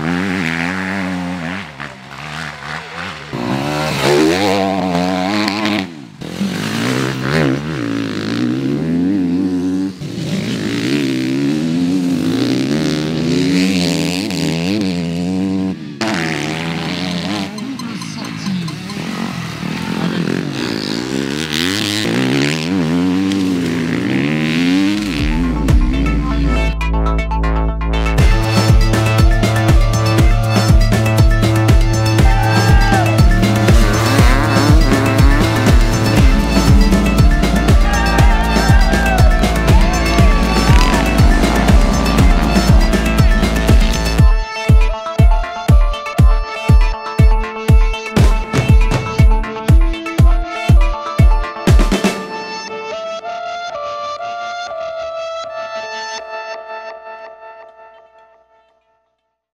Mm-hmm.